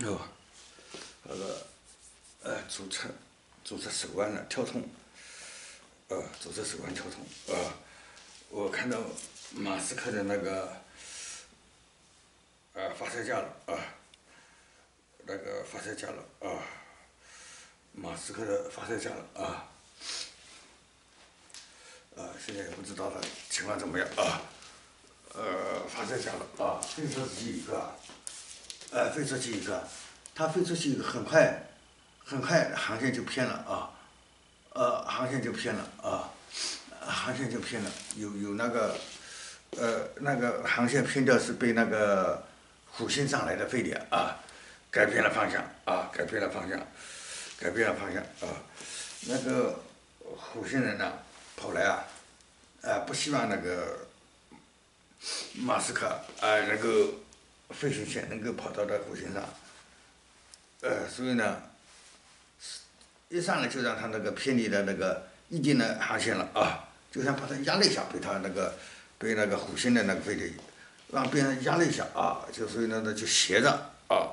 哦，那个，呃，注册，注册手腕了，跳通，呃，注册手腕跳通，呃，我看到马斯克的那个，呃，发射架了，啊，那个发射架了，啊，马斯克的发射架了，啊，啊，现在也不知道他情况怎么样，啊，呃，发射架了，啊，飞车机一个。呃，飞出去一个，它飞出去一个很快，很快航线就偏了啊，呃，航线就偏了啊，航线就偏了，有有那个，呃，那个航线偏掉是被那个虎星上来的飞碟啊，改变了方向啊，改变了方向，改变了方向啊，那个虎星人呢跑来啊，呃，不希望那个马斯克啊能够。飞行线能够跑到的火星上，呃，所以呢，一上来就让他那个偏离了那个一定的航线了啊，就像把它压了一下，被他那个被那个火星的那个飞碟让别人压了一下啊，就所以呢，那就斜着啊，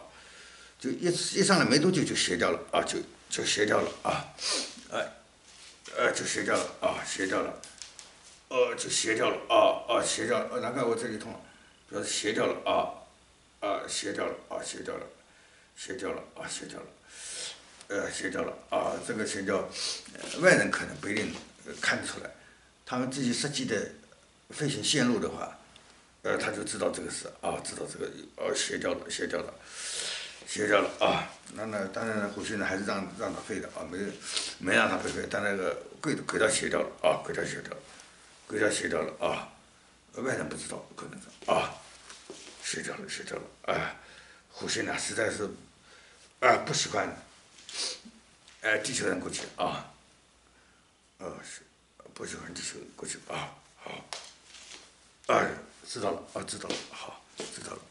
就一一上来没多久就斜掉了啊，就就斜掉了啊，哎，呃，就斜掉了啊，斜掉了，呃，就斜掉了啊啊，斜掉，呃，难怪我这里痛，主要是斜掉了啊。啊，斜掉了啊，斜掉了，斜掉了啊，斜掉了，呃，斜掉了啊，这个斜掉，外人可能不一定看出来，他们自己设计的飞行线路的话，呃，他就知道这个是啊，知道这个呃斜掉了，斜掉了，斜掉了啊，那那当然虎星呢还是让让他飞的啊，没没让他飞飞，但那个轨轨道斜掉了啊，轨道斜掉，轨道斜掉了啊，外人不知道可能是啊。睡着了，睡着了，啊，火星呢，实在是，啊，不喜欢，哎，地球人过去啊，呃，是，不喜欢地球人过去啊，好，啊，知道了，啊，知道了，好，知道了，